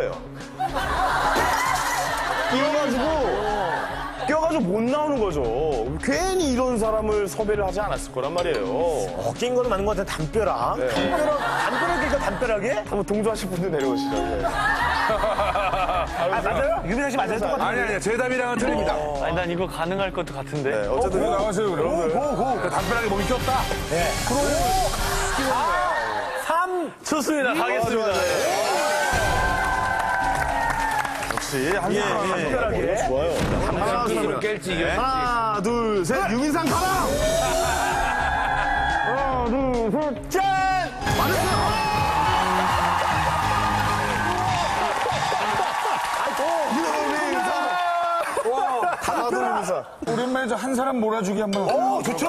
거예요. 끼어가지고 끼어가지고 못 나오는 거죠. 괜히 이런 사람을 섭외를 하지 않았을 거란 말이에요. 어, 낀 거는 맞는 것 같아. 담벼락. 네. 담벼락, 담벼락이니까 담벼락에? 한번 동조하실 분들 내려오시죠. 네. 아, 맞아요? 유민상 씨 맞아요? 똑같아요. 아니, 아니, 제 답이랑은 틀립니다. 아니 난 이거 가능할 것도 같은데. 네, 어쨌든 어, 나가세요, 그럼. 고, 고. 그 담벼락에 몸이 꼈다. 삼. 좋습니다. 가겠습니다. 역시 한 예, 사람 예. 담벼락에 좋아요. 하나, 둘, 깰지, 이게. 하나, 둘, 셋, 유민상 가라! 하나, 둘, 셋, 짠! 유민상. 오랜만에 저한 사람 몰아주기 한 번. 오, 좋죠?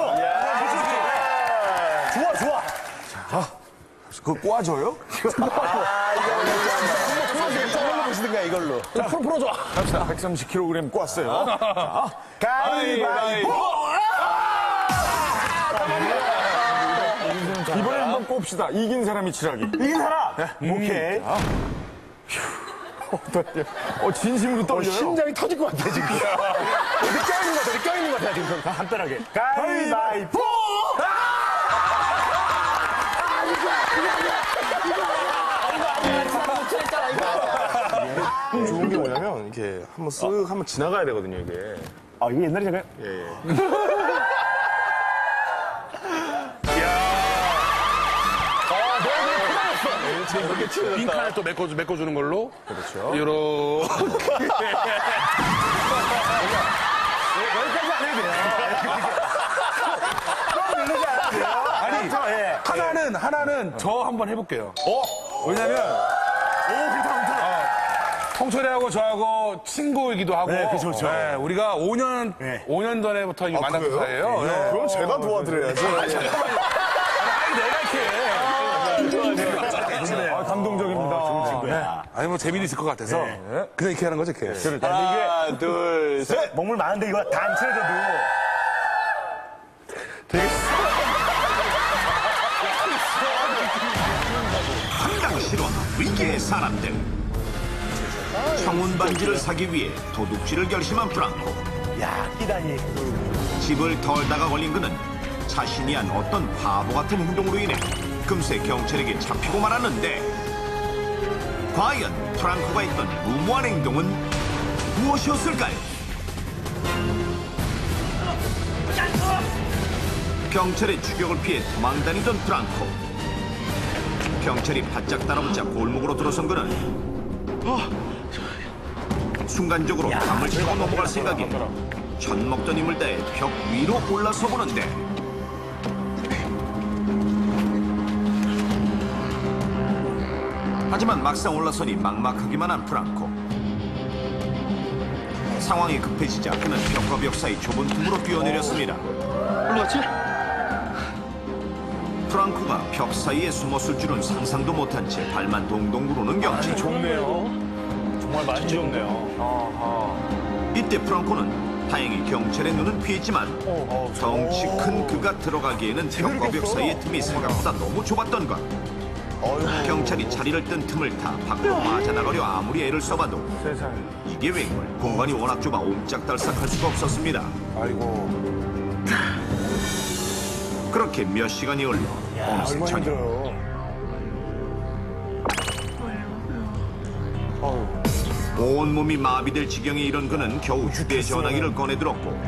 좋아, 좋아. 그거 꼬아줘요? 이걸 로 보시든가, 이걸로. 자, 풀어, 풀어줘. 갑시다. 130kg 꼬았어요. 가위바위보! 이번에 한번 꼽시다. 이긴 사람이 칠하기. 이긴 사람. 오케이. 어, 진심으로 떨려요. 심장이 터질 것 같아, 지금. 이렇게 껴있는 것 같아, 껴있는 것 같아, 지금. 담벼락에. 가위바위보! 좋은 게 뭐냐면, 이렇게 한번 쓱 한번 지나가야 되거든요, 이게. 아, 옛날에 제가. 예, 예. 빈칸에 또 메꿔주, 메꿔주는 걸로. 그렇죠. 요렇게. 아니, 예. 하나는, 하나는 저 한번 해볼게요. 어? 왜냐면. 오, 괜찮아, 괜찮아. 홍철이하고 저하고 친구이기도 하고. 네, 그쵸, 그쵸. 네, 우리가 5년, 네. 5년 전에부터 이게 만났던? 사이예요. 네. 그럼 제가 도와드려야죠. 아니, 내가 이렇게. 아, 감동적입니다. 친구야. 아니, 뭐 재미도 있을 것 같아서. 네. 그냥 이렇게 하는 거죠, 이렇게. 이게 하나, 둘, 셋! 먹물 많은데 이거 다안 친해져도. 한강 실험 위기의 사람들 청운 반지를 사기 위해 도둑질을 결심한 프랑코 야, 끼다니. 집을 털다가 걸린 그는 자신이 한 어떤 바보 같은 행동으로 인해 금세 경찰에게 잡히고 말았는데 과연 프랑코가 했던 무모한 행동은 무엇이었을까요? 경찰의 추격을 피해 도망다니던 프랑코 경찰이 바짝 따라붙자 골목으로 들어선 그는 순간적으로 담을 치고 넘어갈 생각에 젖 먹던 힘을 다해 벽 위로 올라서 보는데 하지만 막상 올라서니 막막하기만 한 프랑코 상황이 급해지자 그는 벽과 벽 사이 좁은 틈으로 뛰어내렸습니다 올라갔지? 프랑코가 벽 사이에 숨었을 줄은 상상도 못한 채 발만 동동 구르는 경찰 좋네요. 정말 많이 좋네요. 이때 프랑코는 다행히 경찰의 눈은 피했지만 덩치 큰 그가 들어가기에는 벽과 벽 사이의 틈이 생각보다 너무 좁았던 것. 경찰이 자리를 뜬 틈을 타 밖으로 빠져나가려 아무리 애를 써봐도 이게 웬걸 공간이 워낙 좁아 옴짝달싹할 수가 없었습니다. 아이고. 그렇게 몇 시간이 흘러 어느새 얼마나 저녁 힘들어요. 온몸이 마비될 지경에 이른 그는 겨우 휴대 전화기를 꺼내들었고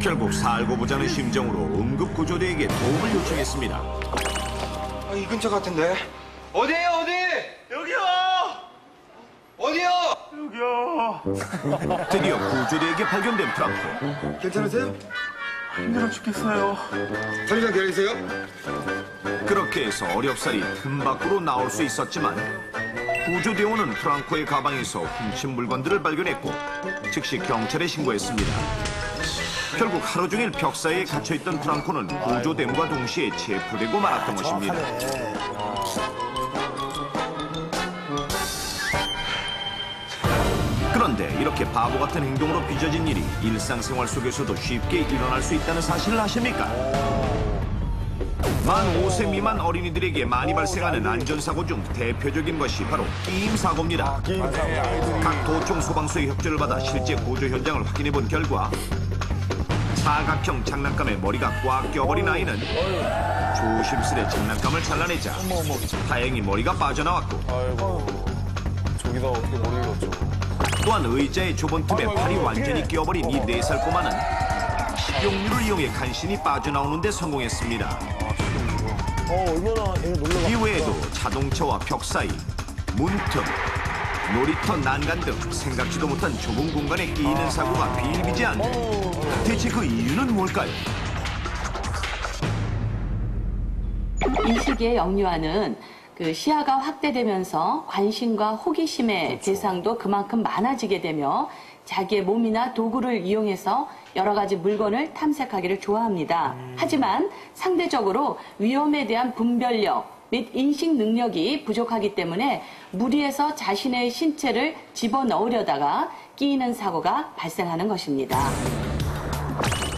결국 살고 보자는 심정으로 응급구조대에게 도움을 요청했습니다. 아, 이 근처 같은데. 어디에요, 어디? 여기요! 어디요? 드디어 구조대에게 발견된 프랑코. 괜찮으세요? 힘들어 죽겠어요. 잠시만 기다리세요. 그렇게 해서 어렵사리 틈 밖으로 나올 수 있었지만 구조대원은 프랑코의 가방에서 훔친 물건들을 발견했고 즉시 경찰에 신고했습니다. 결국 하루 종일 벽 사이에 갇혀있던 프랑코는 구조대원과 동시에 체포되고 말았던 것입니다. 그런데 이렇게 바보 같은 행동으로 빚어진 일이 일상생활 속에서도 쉽게 일어날 수 있다는 사실을 아십니까? 만 5세 미만 어린이들에게 많이 발생하는 안전사고 중 대표적인 것이 바로 끼임 사고입니다. 각 도청 소방서의 협조를 받아 실제 구조 현장을 확인해 본 결과 사각형 장난감에 머리가 꽉 껴버린 아이는 조심스레 장난감을 잘라내자 다행히 머리가 빠져나왔고 저기다 어떻게 머리를 넣죠? 또한 의자의 좁은 틈에 팔이 완전히 끼어버린 이 네 살 꼬마는 식용유를 이용해 간신히 빠져나오는 데 성공했습니다. 이외에도 자동차와 벽 사이, 문틈, 놀이터 난간 등 생각지도 못한 좁은 공간에 끼이는 사고가 비일비재 한데 대체 그 이유는 뭘까요? 이 시기에 영유아는 그 시야가 확대되면서 관심과 호기심의 대상도 그만큼 많아지게 되며 자기의 몸이나 도구를 이용해서 여러 가지 물건을 탐색하기를 좋아합니다. 하지만 상대적으로 위험에 대한 분별력 및 인식 능력이 부족하기 때문에 무리해서 자신의 신체를 집어넣으려다가 끼이는 사고가 발생하는 것입니다.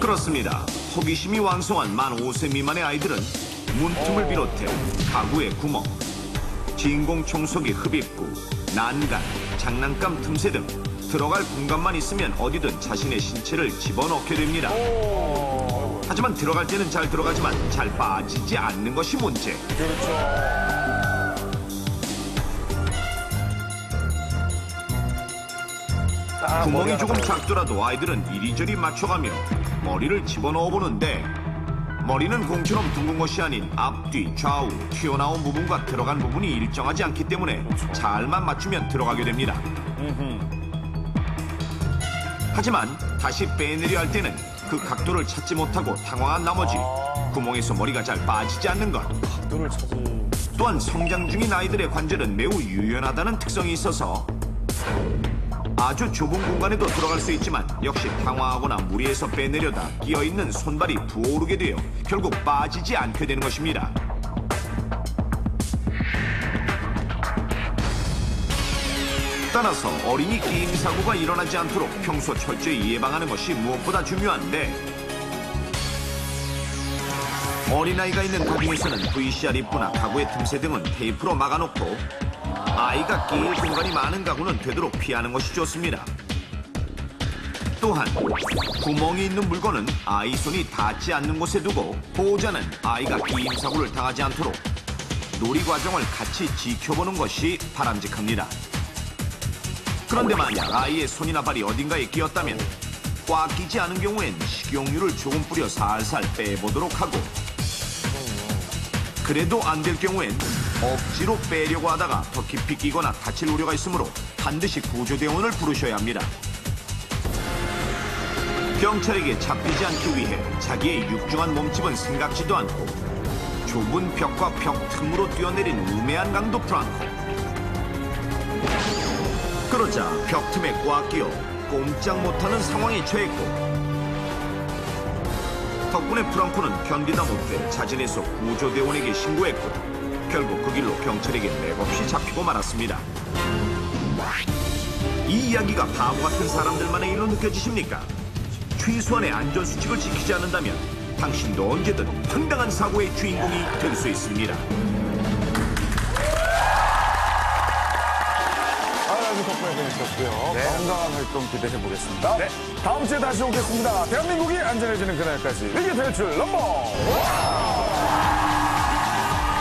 그렇습니다. 호기심이 왕성한 만 5세 미만의 아이들은 문틈을 비롯해 가구의 구멍, 진공 청소기 흡입구, 난간, 장난감 틈새 등 들어갈 공간만 있으면 어디든 자신의 신체를 집어넣게 됩니다. 하지만 들어갈 때는 잘 들어가지만 잘 빠지지 않는 것이 문제. 구멍이 조금 작더라도 아이들은 이리저리 맞춰가며 머리를 집어넣어 보는데 머리는 공처럼 둥근 것이 아닌 앞뒤 좌우 튀어나온 부분과 들어간 부분이 일정하지 않기 때문에 잘만 맞추면 들어가게 됩니다. 하지만 다시 빼내려 할 때는 그 각도를 찾지 못하고 당황한 나머지 구멍에서 머리가 잘 빠지지 않는 것. 눈을 찾지. 또한 성장 중인 아이들의 관절은 매우 유연하다는 특성이 있어서 아주 좁은 공간에도 들어갈 수 있지만 역시 당황하거나 무리해서 빼내려다 끼어있는 손발이 부어오르게 되어 결국 빠지지 않게 되는 것입니다. 따라서 어린이 끼임 사고가 일어나지 않도록 평소 철저히 예방하는 것이 무엇보다 중요한데 어린아이가 있는 가정에서는 VCR 입구나 가구의 틈새 등은 테이프로 막아놓고 아이가 끼일 공간이 많은 가구는 되도록 피하는 것이 좋습니다. 또한 구멍이 있는 물건은 아이 손이 닿지 않는 곳에 두고 보호자는 아이가 끼임 사고를 당하지 않도록 놀이 과정을 같이 지켜보는 것이 바람직합니다. 그런데 만약 아이의 손이나 발이 어딘가에 끼었다면 꽉 끼지 않은 경우엔 식용유를 조금 뿌려 살살 빼보도록 하고 그래도 안 될 경우엔 억지로 빼려고 하다가 더 깊이 끼거나 다칠 우려가 있으므로 반드시 구조대원을 부르셔야 합니다. 경찰에게 잡히지 않기 위해 자기의 육중한 몸집은 생각지도 않고 좁은 벽과 벽 틈으로 뛰어내린 우매한 강도 프랑코. 그러자 벽 틈에 꽉 끼어 꼼짝 못하는 상황에 처했고 덕분에 프랑코는 견디다 못해 자진해 서 구조대원에게 신고했고 결국 그 길로 경찰에게 맥없이 잡히고 말았습니다. 이 이야기가 바보 같은 사람들만의 일로 느껴지십니까? 최소한의 안전수칙을 지키지 않는다면 당신도 언제든 황당한 사고의 주인공이 될 수 있습니다. 덕분에 재밌었고요. 건강한 활동 기대해 보겠습니다. 네. 다음 주에 다시 오겠습니다. 대한민국이 안전해지는 그날까지 위기 탈출 넘버 원!